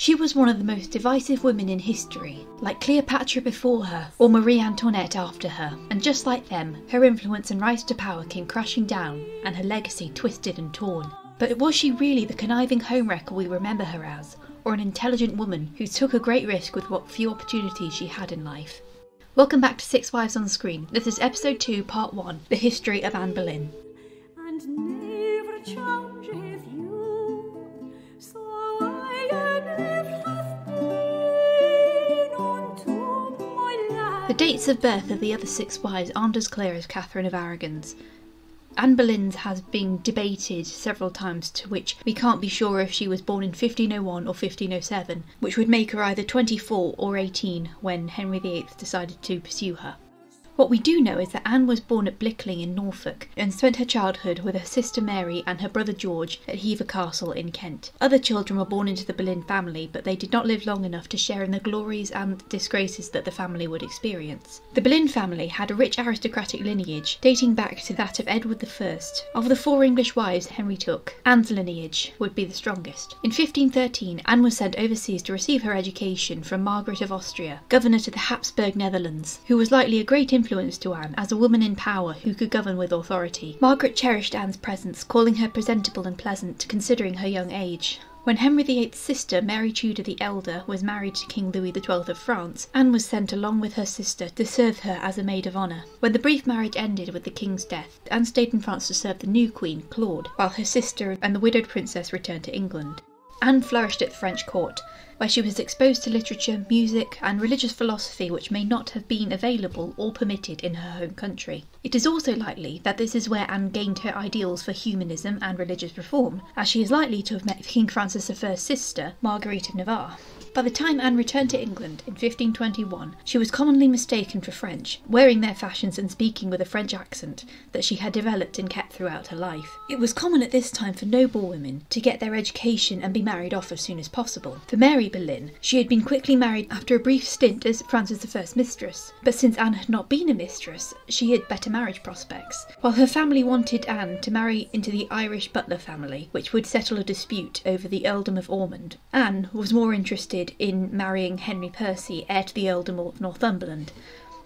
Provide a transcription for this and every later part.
She was one of the most divisive women in history, like Cleopatra before her or Marie Antoinette after her, and just like them, her influence and rise to power came crashing down and her legacy twisted and torn. But was she really the conniving homewrecker we remember her as, or an intelligent woman who took a great risk with what few opportunities she had in life? Welcome back to Six Wives on Screen. This is episode 2, part 1 The History of Anne Boleyn. The dates of birth of the other six wives aren't as clear as Catherine of Aragon's. Anne Boleyn's has been debated several times, to which we can't be sure if she was born in 1501 or 1507, which would make her either 24 or 18 when Henry VIII decided to pursue her. What we do know is that Anne was born at Blickling in Norfolk and spent her childhood with her sister Mary and her brother George at Hever Castle in Kent. Other children were born into the Boleyn family, but they did not live long enough to share in the glories and disgraces that the family would experience. The Boleyn family had a rich aristocratic lineage dating back to that of Edward I. Of the four English wives Henry took, Anne's lineage would be the strongest. In 1513, Anne was sent overseas to receive her education from Margaret of Austria, governor to the Habsburg Netherlands, who was likely a great influence to Anne as a woman in power who could govern with authority. Margaret cherished Anne's presence, calling her presentable and pleasant, considering her young age. When Henry VIII's sister, Mary Tudor the Elder, was married to King Louis XII of France, Anne was sent along with her sister to serve her as a maid of honour. When the brief marriage ended with the king's death, Anne stayed in France to serve the new queen, Claude, while her sister and the widowed princess returned to England. Anne flourished at the French court, where she was exposed to literature, music, and religious philosophy which may not have been available or permitted in her home country. It is also likely that this is where Anne gained her ideals for humanism and religious reform, as she is likely to have met King Francis I's sister, Marguerite of Navarre. By the time Anne returned to England in 1521, she was commonly mistaken for French, wearing their fashions and speaking with a French accent that she had developed and kept throughout her life. It was common at this time for noble women to get their education and be married off as soon as possible. For Mary Boleyn, she had been quickly married after a brief stint as Francis I's mistress, but since Anne had not been a mistress, she had better marriage prospects. While her family wanted Anne to marry into the Irish Butler family, which would settle a dispute over the earldom of Ormond, Anne was more interested in marrying Henry Percy, heir to the earldom of Northumberland.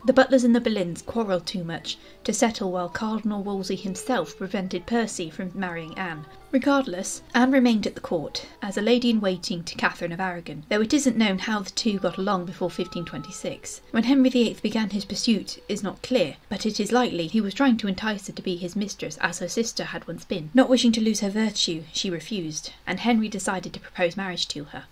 The Butlers and the Boleyns quarrelled too much to settle while Cardinal Wolsey himself prevented Percy from marrying Anne. Regardless, Anne remained at the court as a lady in waiting to Catherine of Aragon, though it isn't known how the two got along before 1526. When Henry VIII began his pursuit is not clear, but it is likely he was trying to entice her to be his mistress as her sister had once been. Not wishing to lose her virtue, she refused, and Henry decided to propose marriage to her.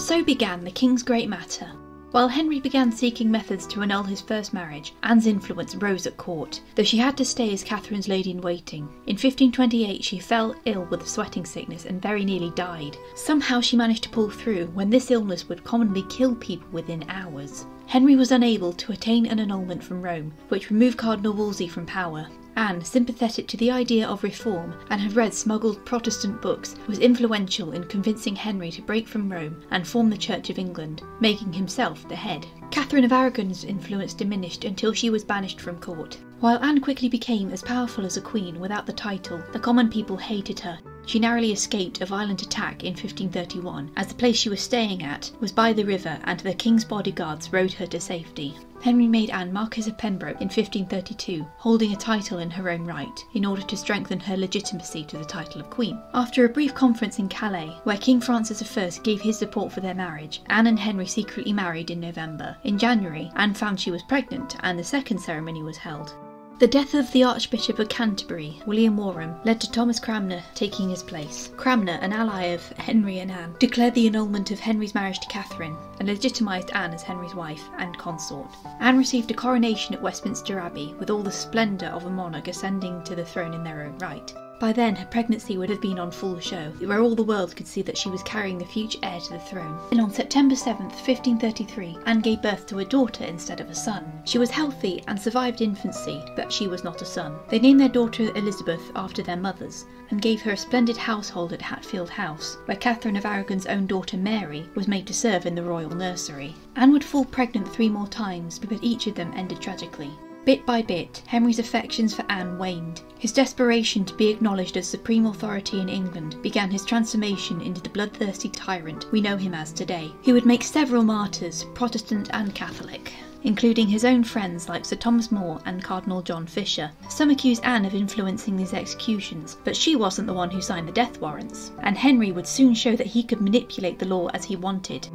So began the king's great matter. While Henry began seeking methods to annul his first marriage, Anne's influence rose at court, though she had to stay as Catherine's lady in waiting. In 1528, she fell ill with a sweating sickness and very nearly died. Somehow she managed to pull through when this illness would commonly kill people within hours. Henry was unable to attain an annulment from Rome, which removed Cardinal Wolsey from power. Anne, sympathetic to the idea of reform and had read smuggled Protestant books, was influential in convincing Henry to break from Rome and form the Church of England, making himself the head. Catherine of Aragon's influence diminished until she was banished from court. While Anne quickly became as powerful as a queen without the title, the common people hated her. She narrowly escaped a violent attack in 1531, as the place she was staying at was by the river and the king's bodyguards rowed her to safety. Henry made Anne Marquess of Pembroke in 1532, holding a title in her own right, in order to strengthen her legitimacy to the title of Queen. After a brief conference in Calais, where King Francis I gave his support for their marriage, Anne and Henry secretly married in November. In January, Anne found she was pregnant, and the second ceremony was held. The death of the Archbishop of Canterbury, William Warham, led to Thomas Cranmer taking his place. Cranmer, an ally of Henry and Anne, declared the annulment of Henry's marriage to Catherine and legitimised Anne as Henry's wife and consort. Anne received a coronation at Westminster Abbey with all the splendour of a monarch ascending to the throne in their own right. By then, her pregnancy would have been on full show, where all the world could see that she was carrying the future heir to the throne. And on September 7th, 1533, Anne gave birth to a daughter instead of a son. She was healthy and survived infancy, but she was not a son. They named their daughter Elizabeth after their mothers, and gave her a splendid household at Hatfield House, where Catherine of Aragon's own daughter Mary was made to serve in the royal nursery. Anne would fall pregnant three more times, but each of them ended tragically. Bit by bit, Henry's affections for Anne waned. His desperation to be acknowledged as supreme authority in England began his transformation into the bloodthirsty tyrant we know him as today, who would make several martyrs, Protestant and Catholic including his own friends like Sir Thomas More and Cardinal John Fisher. Some accuse Anne of influencing these executions, but she wasn't the one who signed the death warrants, and Henry would soon show that he could manipulate the law as he wanted.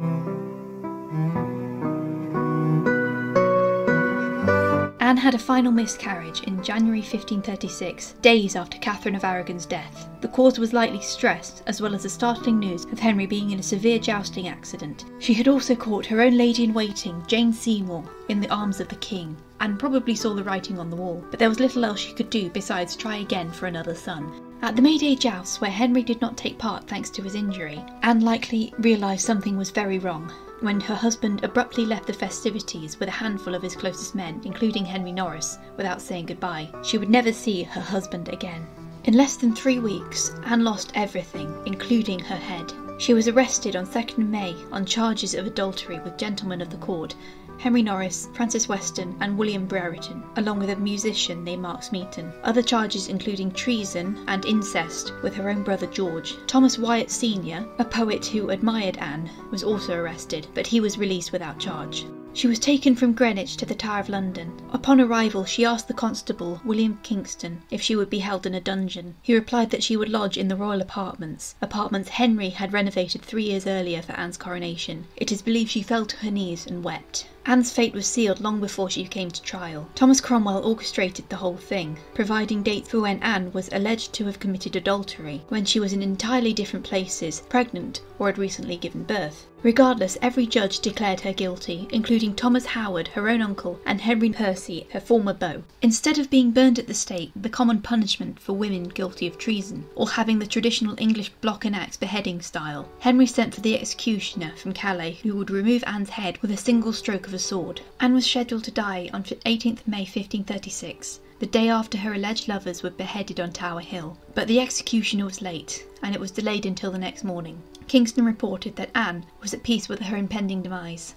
Anne had a final miscarriage in January 1536, days after Catherine of Aragon's death. The cause was likely stress, as well as the startling news of Henry being in a severe jousting accident. She had also caught her own lady in waiting, Jane Seymour, in the arms of the king, and probably saw the writing on the wall, but there was little else she could do besides try again for another son. At the May Day jousts, where Henry did not take part thanks to his injury, Anne likely realised something was very wrong when her husband abruptly left the festivities with a handful of his closest men, including Henry Norris, without saying goodbye. She would never see her husband again. In less than three weeks, Anne lost everything, including her head. She was arrested on 2nd May on charges of adultery with gentlemen of the court Henry Norris, Francis Weston, and William Brereton, along with a musician named Mark Smeaton. Other charges including treason and incest with her own brother George. Thomas Wyatt Sr., a poet who admired Anne, was also arrested, but he was released without charge. She was taken from Greenwich to the Tower of London. Upon arrival, she asked the constable, William Kingston, if she would be held in a dungeon. He replied that she would lodge in the royal apartments, apartments Henry had renovated three years earlier for Anne's coronation. It is believed she fell to her knees and wept. Anne's fate was sealed long before she came to trial. Thomas Cromwell orchestrated the whole thing, providing dates for when Anne was alleged to have committed adultery, when she was in entirely different places, pregnant, or had recently given birth. Regardless, every judge declared her guilty, including Thomas Howard, her own uncle, and Henry Percy, her former beau. Instead of being burned at the stake, the common punishment for women guilty of treason, or having the traditional English block and axe beheading style, Henry sent for the executioner from Calais who would remove Anne's head with a single stroke of a sword. Anne was scheduled to die on 18th May 1536 the day after her alleged lovers were beheaded on Tower Hill. But the executioner was late, and it was delayed until the next morning. Kingston reported that Anne was at peace with her impending demise.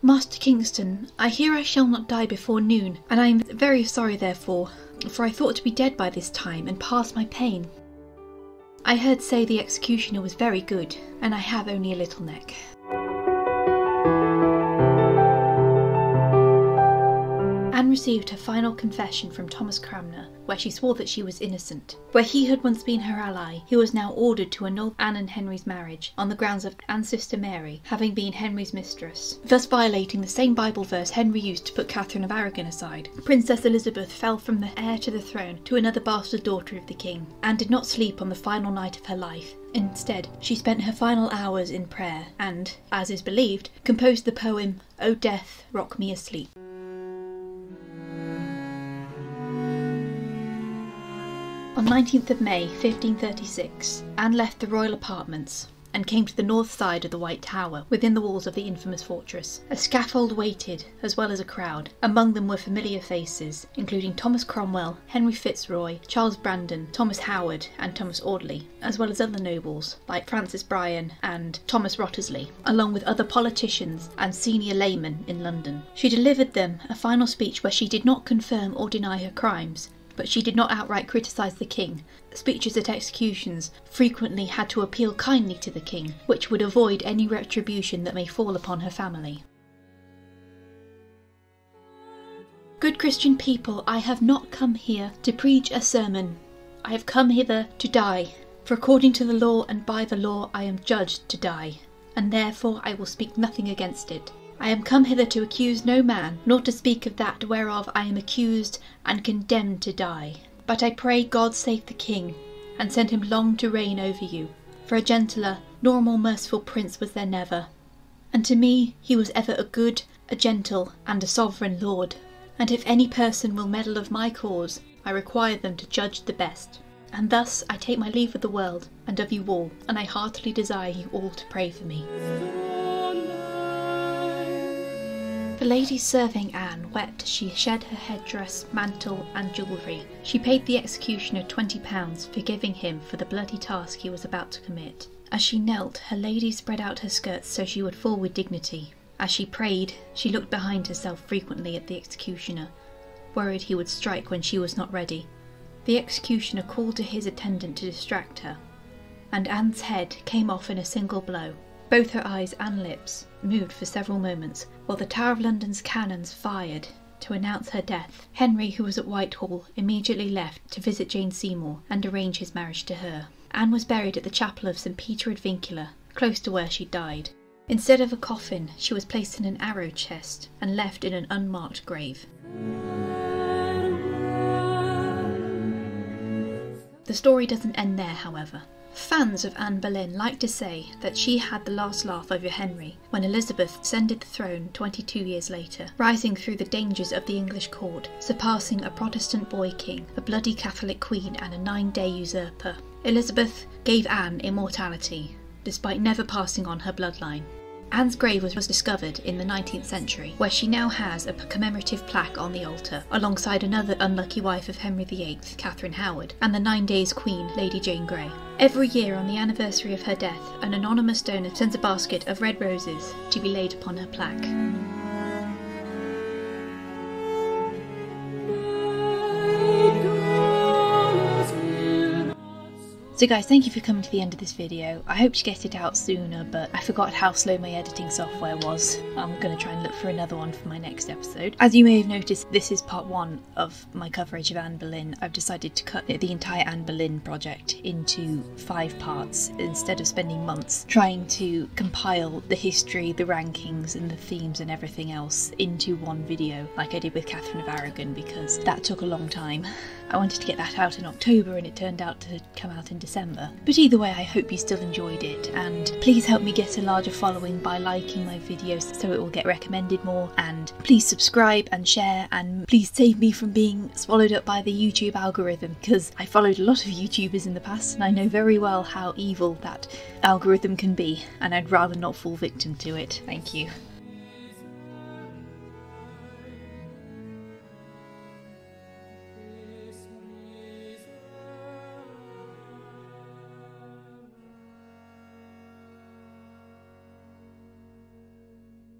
Master Kingston, I hear I shall not die before noon, and I am very sorry therefore, for I thought to be dead by this time and past my pain. I heard say the executioner was very good, and I have only a little neck. Received her final confession from Thomas Cranmer, where she swore that she was innocent. Where he had once been her ally, he was now ordered to annul Anne and Henry's marriage on the grounds of Anne's sister Mary having been Henry's mistress, thus violating the same Bible verse Henry used to put Catherine of Aragon aside. Princess Elizabeth fell from the heir to the throne to another bastard daughter of the king, and did not sleep on the final night of her life. Instead, she spent her final hours in prayer and, as is believed, composed the poem O Death, Rock Me Asleep. On 19th of May 1536, Anne left the royal apartments and came to the north side of the White Tower, within the walls of the infamous fortress. A scaffold waited, as well as a crowd. Among them were familiar faces, including Thomas Cromwell, Henry Fitzroy, Charles Brandon, Thomas Howard, and Thomas Audley, as well as other nobles like Francis Bryan and Thomas Wriothesley, along with other politicians and senior laymen in London. She delivered them a final speech where she did not confirm or deny her crimes, but she did not outright criticise the king. Speeches at executions frequently had to appeal kindly to the king, which would avoid any retribution that may fall upon her family. Good Christian people, I have not come here to preach a sermon. I have come hither to die, for according to the law and by the law I am judged to die, and therefore I will speak nothing against it. I am come hither to accuse no man, nor to speak of that whereof I am accused and condemned to die. But I pray God save the King, and send him long to reign over you. For a gentler, nor more merciful prince was there never. And to me he was ever a good, a gentle, and a sovereign lord. And if any person will meddle of my cause, I require them to judge the best. And thus I take my leave of the world and of you all, and I heartily desire you all to pray for me. The ladies serving Anne wept as she shed her headdress, mantle, and jewellery. She paid the executioner twenty pounds, forgiving him for the bloody task he was about to commit. As she knelt, her lady spread out her skirts so she would fall with dignity. As she prayed, she looked behind herself frequently at the executioner, worried he would strike when she was not ready. The executioner called to his attendant to distract her, and Anne's head came off in a single blow. Both her eyes and lips moved for several moments while the Tower of London's cannons fired to announce her death. Henry, who was at Whitehall, immediately left to visit Jane Seymour and arrange his marriage to her. Anne was buried at the chapel of St Peter ad Vincula, close to where she died. Instead of a coffin, she was placed in an arrow chest and left in an unmarked grave. The story doesn't end there, however. Fans of Anne Boleyn like to say that she had the last laugh over Henry when Elizabeth ascended the throne 22 years later, rising through the dangers of the English court, surpassing a Protestant boy king, a bloody Catholic queen, and a nine day usurper. Elizabeth gave Anne immortality, despite never passing on her bloodline. Anne's grave was, discovered in the 19th century, where she now has a commemorative plaque on the altar, alongside another unlucky wife of Henry VIII, Catherine Howard, and the Nine Days Queen, Lady Jane Grey. Every year on the anniversary of her death, an anonymous donor sends a basket of red roses to be laid upon her plaque. So guys, thank you for coming to the end of this video. I hope to get it out sooner, but I forgot how slow my editing software was. I'm going to try and look for another one for my next episode. As you may have noticed, this is part one of my coverage of Anne Boleyn. I've decided to cut the entire Anne Boleyn project into five parts instead of spending months trying to compile the history, the rankings, and the themes and everything else into one video like I did with Catherine of Aragon because that took a long time. I wanted to get that out in October and it turned out to come out in December. But either way, I hope you still enjoyed it and please help me get a larger following by liking my videos so it will get recommended more and please subscribe and share and please save me from being swallowed up by the YouTube algorithm because I followed a lot of YouTubers in the past and I know very well how evil that algorithm can be and I'd rather not fall victim to it. Thank you.